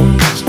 Mm -hmm.